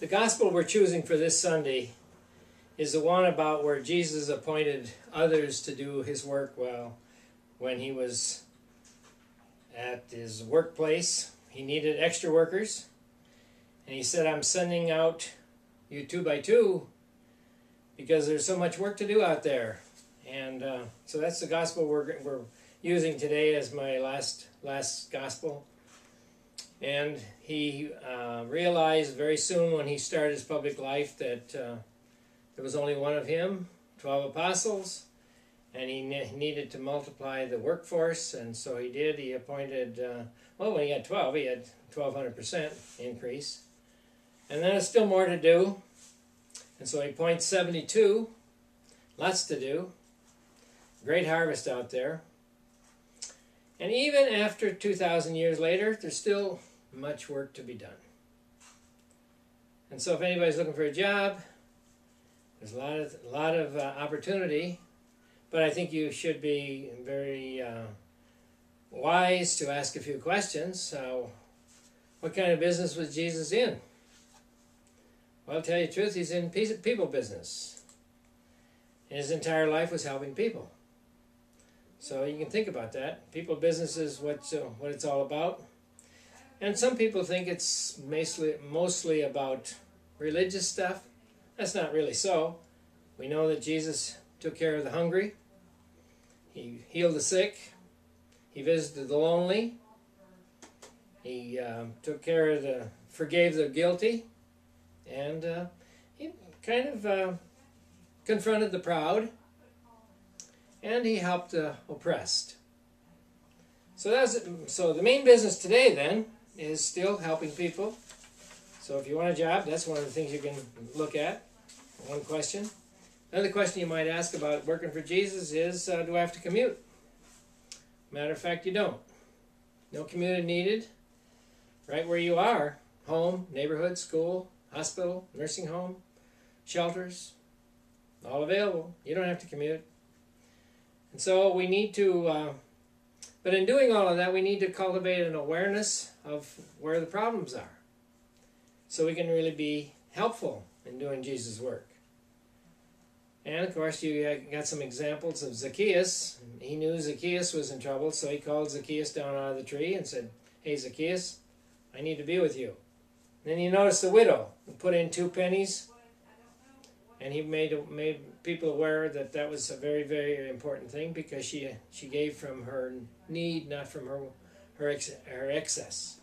The gospel we're choosing for this Sunday is the one about where Jesus appointed others to do his work well when he was at his workplace. He needed extra workers. And he said, I'm sending out you two by two because there's so much work to do out there. And uh, so that's the gospel we're, we're using today as my last last gospel. And he uh, realized very soon when he started his public life that uh, there was only one of him, 12 apostles, and he ne- needed to multiply the workforce, and so he did. He appointed, uh, well, when he had 12, he had 1,200% increase. And then there's still more to do. And so he appoints 72, lots to do. Great harvest out there. And even after 2,000 years later, there's still much work to be done. And so, if anybody's looking for a job, there's a lot of a lot of uh, opportunity, but I think you should be very uh, wise to ask a few questions. So, what kind of business was Jesus in? Well, tell you the truth, he's in people business. His entire life was helping people. So you can think about that. People business is what uh, what it's all about. And some people think it's mostly mostly about religious stuff. That's not really so. We know that Jesus took care of the hungry. He healed the sick. He visited the lonely. He uh, took care of the, forgave the guilty, and uh, he kind of uh, confronted the proud and he helped the oppressed. So that's so the main business today then is still helping people. So if you want a job, that's one of the things you can look at. One question. Another question you might ask about working for Jesus is, uh, do I have to commute? Matter of fact, you don't. No commute needed. Right where you are, home, neighborhood, school, hospital, nursing home, shelters, all available. You don't have to commute. And so we need to, uh, but in doing all of that, we need to cultivate an awareness of where the problems are. So we can really be helpful in doing Jesus' work. And of course, you got some examples of Zacchaeus. He knew Zacchaeus was in trouble, so he called Zacchaeus down out of the tree and said, Hey, Zacchaeus, I need to be with you. And then you notice the widow who put in two pennies and he made made people aware that that was a very very important thing because she she gave from her need, not from her her ex, her excess.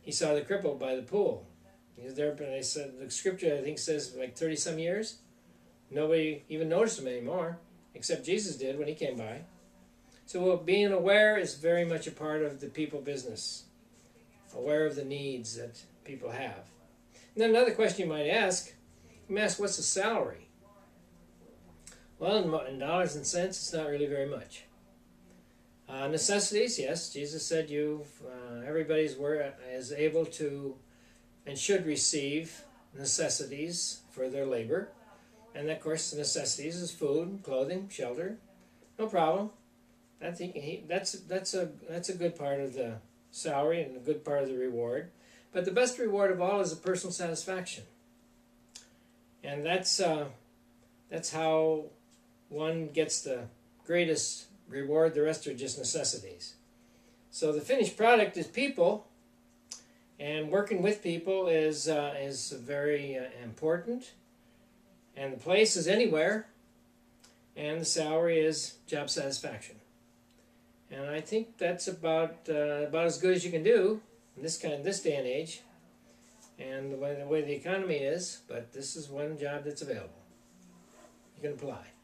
He saw the cripple by the pool. He was there, but I said the scripture I think says like thirty some years. Nobody even noticed him anymore, except Jesus did when he came by. So being aware is very much a part of the people business. Aware of the needs that people have. And then another question you might ask let ask, what's the salary? Well, in dollars and cents, it's not really very much. Uh, necessities, yes. Jesus said you, uh, everybody's is able to and should receive necessities for their labor. And of course, the necessities is food, clothing, shelter. No problem. Think he, that's that's a that's a good part of the salary and a good part of the reward. But the best reward of all is the personal satisfaction and that's uh, that's how one gets the greatest reward. The rest are just necessities. So the finished product is people, and working with people is uh, is very uh, important. And the place is anywhere, and the salary is job satisfaction. And I think that's about uh, about as good as you can do in this kind of this day and age and the way, the way the economy is, but this is one job that's available. You can apply.